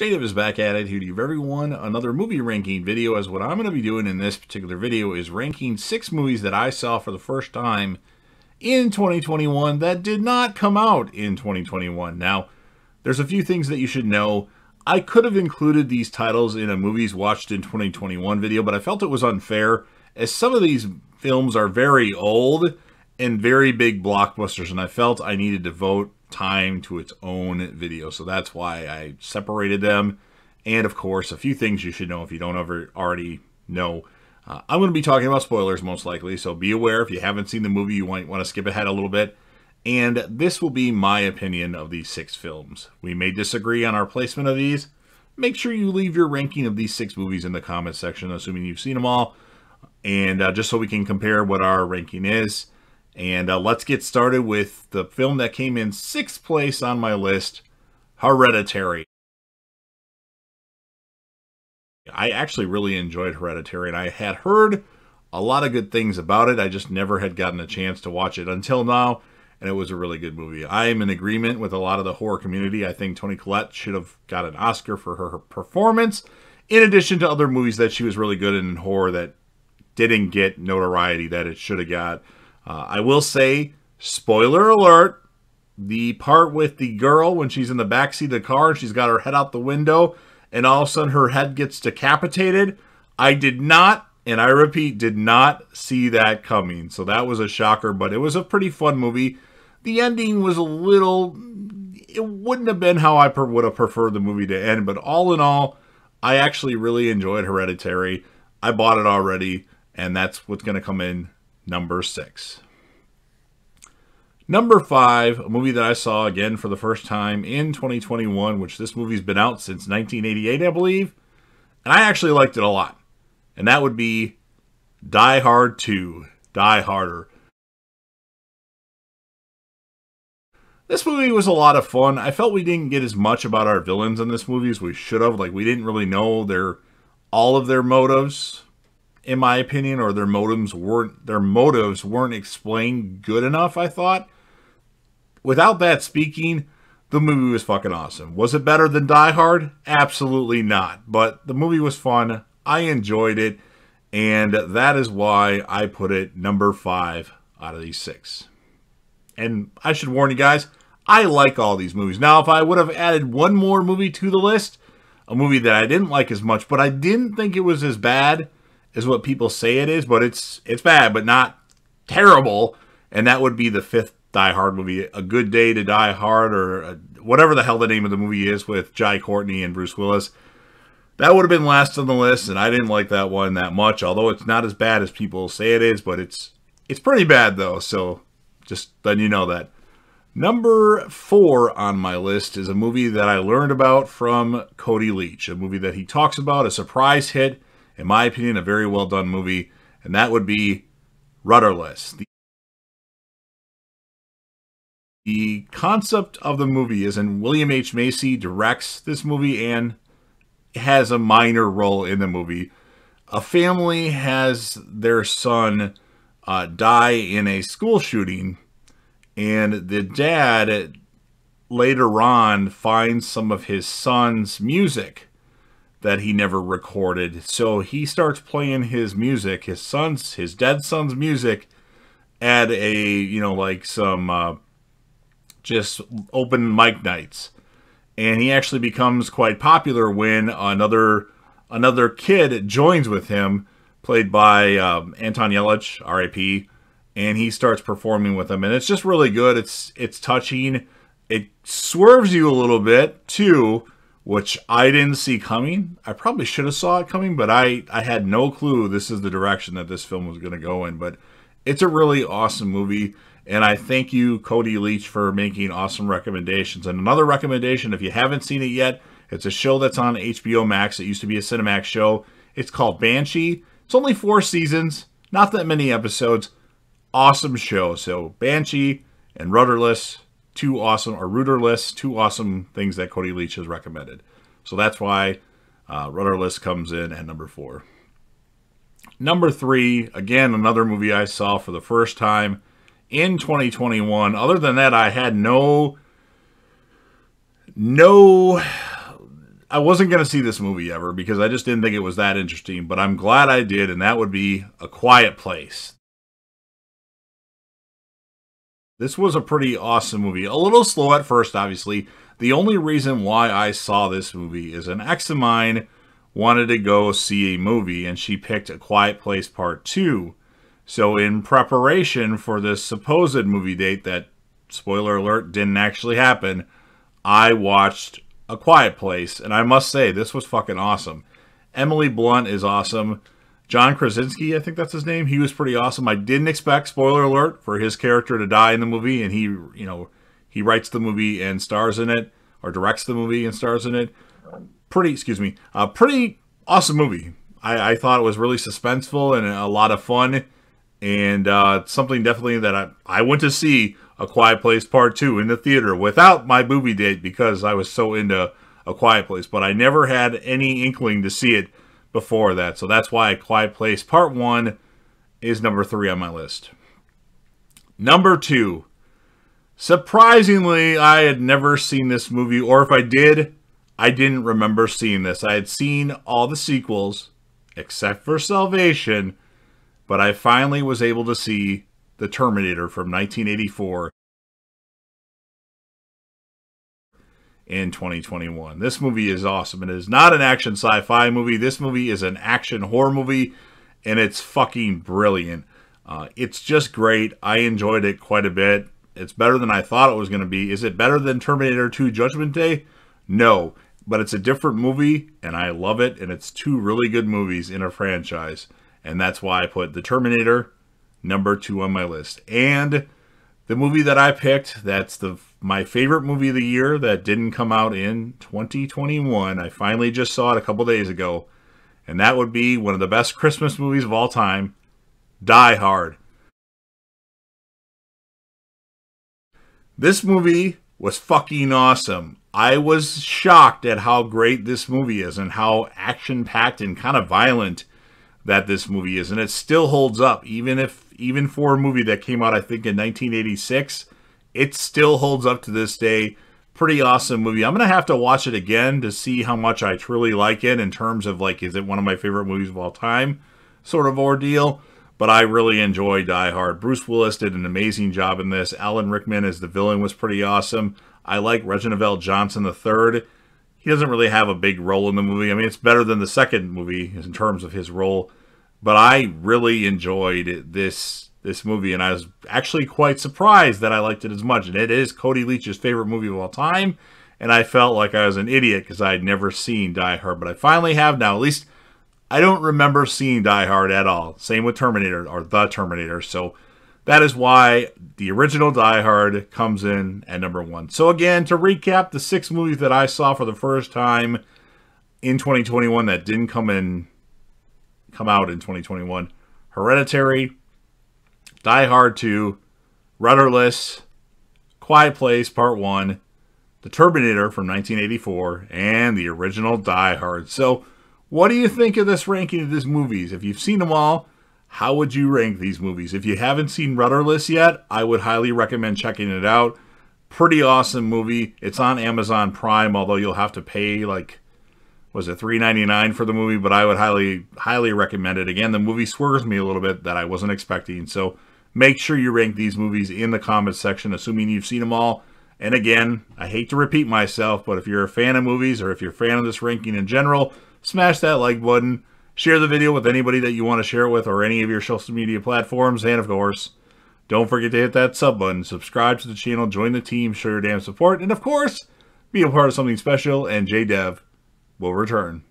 Dave is back at it here to give everyone another movie ranking video as what I'm going to be doing in this particular video is ranking six movies that I saw for the first time in 2021 that did not come out in 2021. Now, there's a few things that you should know. I could have included these titles in a movies watched in 2021 video, but I felt it was unfair as some of these films are very old and very big blockbusters, and I felt I needed to vote time to its own video. So that's why I separated them. And of course, a few things you should know if you don't ever already know. Uh, I'm going to be talking about spoilers most likely, so be aware if you haven't seen the movie, you might want to skip ahead a little bit. And this will be my opinion of these six films. We may disagree on our placement of these. Make sure you leave your ranking of these six movies in the comments section, assuming you've seen them all. And uh, just so we can compare what our ranking is. And uh, let's get started with the film that came in sixth place on my list Hereditary. I actually really enjoyed Hereditary, and I had heard a lot of good things about it. I just never had gotten a chance to watch it until now, and it was a really good movie. I am in agreement with a lot of the horror community. I think Toni Collette should have got an Oscar for her, her performance, in addition to other movies that she was really good in horror that didn't get notoriety that it should have got. Uh, I will say, spoiler alert, the part with the girl when she's in the backseat of the car and she's got her head out the window and all of a sudden her head gets decapitated. I did not, and I repeat, did not see that coming. So that was a shocker, but it was a pretty fun movie. The ending was a little, it wouldn't have been how I would have preferred the movie to end, but all in all, I actually really enjoyed Hereditary. I bought it already, and that's what's going to come in number six. Number five, a movie that I saw again for the first time in 2021, which this movie's been out since 1988, I believe. And I actually liked it a lot. And that would be Die Hard 2, Die Harder. This movie was a lot of fun. I felt we didn't get as much about our villains in this movie as we should have. Like, we didn't really know their all of their motives in my opinion, or their motives weren't their motives weren't explained good enough. I thought. Without that speaking, the movie was fucking awesome. Was it better than Die Hard? Absolutely not. But the movie was fun. I enjoyed it, and that is why I put it number five out of these six. And I should warn you guys, I like all these movies. Now, if I would have added one more movie to the list, a movie that I didn't like as much, but I didn't think it was as bad is what people say it is, but it's it's bad, but not terrible. And that would be the fifth Die Hard movie, A Good Day to Die Hard, or a, whatever the hell the name of the movie is with Jai Courtney and Bruce Willis. That would have been last on the list, and I didn't like that one that much. Although it's not as bad as people say it is, but it's it's pretty bad though. So just letting you know that. Number four on my list is a movie that I learned about from Cody Leach, a movie that he talks about, a surprise hit in my opinion, a very well done movie, and that would be Rudderless. The, the concept of the movie is, and William H. Macy directs this movie and has a minor role in the movie. A family has their son uh, die in a school shooting, and the dad later on finds some of his son's music that he never recorded. So he starts playing his music, his son's, his dead son's music at a, you know, like some uh, just open mic nights. And he actually becomes quite popular when another another kid joins with him, played by um, Anton Yelchin, R.I.P. And he starts performing with him, and it's just really good. It's it's touching. It swerves you a little bit too, which I didn't see coming. I probably should have saw it coming, but I, I had no clue this is the direction that this film was going to go in. But it's a really awesome movie, and I thank you, Cody Leach, for making awesome recommendations. And another recommendation, if you haven't seen it yet, it's a show that's on HBO Max. It used to be a Cinemax show. It's called Banshee. It's only four seasons, not that many episodes. Awesome show. So Banshee and Rudderless two awesome, or Rudderless, two awesome things that Cody Leach has recommended. So that's why uh, Rudderless comes in at number four. Number three, again, another movie I saw for the first time in 2021. Other than that, I had no, no I wasn't going to see this movie ever because I just didn't think it was that interesting, but I'm glad I did, and that would be A Quiet Place. This was a pretty awesome movie. A little slow at first, obviously. The only reason why I saw this movie is an ex of mine wanted to go see a movie, and she picked A Quiet Place Part 2. So, in preparation for this supposed movie date that, spoiler alert, didn't actually happen, I watched A Quiet Place, and I must say, this was fucking awesome. Emily Blunt is awesome. John Krasinski, I think that's his name. He was pretty awesome. I didn't expect, spoiler alert, for his character to die in the movie, and he, you know, he writes the movie and stars in it, or directs the movie and stars in it. Pretty, excuse me, a pretty awesome movie. I, I thought it was really suspenseful and a lot of fun, and uh, something definitely that I, I went to see A Quiet Place Part 2 in the theater without my movie date because I was so into A Quiet Place, but I never had any inkling to see it before that. So that's why Quiet Place Part 1 is number 3 on my list. Number 2. Surprisingly, I had never seen this movie, or if I did, I didn't remember seeing this. I had seen all the sequels, except for Salvation, but I finally was able to see The Terminator from 1984 in 2021. This movie is awesome. It is not an action sci fi movie. This movie is an action horror movie, and it's fucking brilliant. Uh, it's just great. I enjoyed it quite a bit. It's better than I thought it was going to be. Is it better than Terminator 2 Judgment Day? No, but it's a different movie, and I love it. And it's two really good movies in a franchise. And that's why I put The Terminator number two on my list. And the movie that I picked, that's the my favorite movie of the year that didn't come out in 2021. I finally just saw it a couple days ago, and that would be one of the best Christmas movies of all time, Die Hard. This movie was fucking awesome. I was shocked at how great this movie is and how action packed and kind of violent that this movie is, and it still holds up, even if even for a movie that came out, I think, in 1986. It still holds up to this day. Pretty awesome movie. I'm gonna have to watch it again to see how much I truly like it in terms of like, is it one of my favorite movies of all time, sort of ordeal. But I really enjoy Die Hard. Bruce Willis did an amazing job in this. Alan Rickman as the villain was pretty awesome. I like Reginald VelJohnson III he doesn't really have a big role in the movie. I mean, it's better than the second movie in terms of his role, but I really enjoyed this this movie, and I was actually quite surprised that I liked it as much. And it is Cody Leach's favorite movie of all time, and I felt like I was an idiot because I had never seen Die Hard, but I finally have now. At least I don't remember seeing Die Hard at all. Same with Terminator or The Terminator. So that is why the original Die Hard comes in at number one. So, again, to recap the six movies that I saw for the first time in 2021 that didn't come in, come out in 2021 Hereditary, Die Hard 2, Rudderless, Quiet Place Part 1, The Terminator from 1984, and the original Die Hard. So, what do you think of this ranking of these movies? If you've seen them all, how would you rank these movies? If you haven't seen Rudderless yet, I would highly recommend checking it out. Pretty awesome movie. It's on Amazon Prime, although you'll have to pay like was it three ninety nine for the movie, but I would highly highly recommend it. Again, the movie swerves me a little bit that I wasn't expecting. So make sure you rank these movies in the comments section, assuming you've seen them all. And again, I hate to repeat myself, but if you're a fan of movies or if you're a fan of this ranking in general, smash that like button. Share the video with anybody that you want to share it with or any of your social media platforms. And of course, don't forget to hit that sub button, subscribe to the channel, join the team, show your damn support, and of course, be a part of something special. And JDev will return.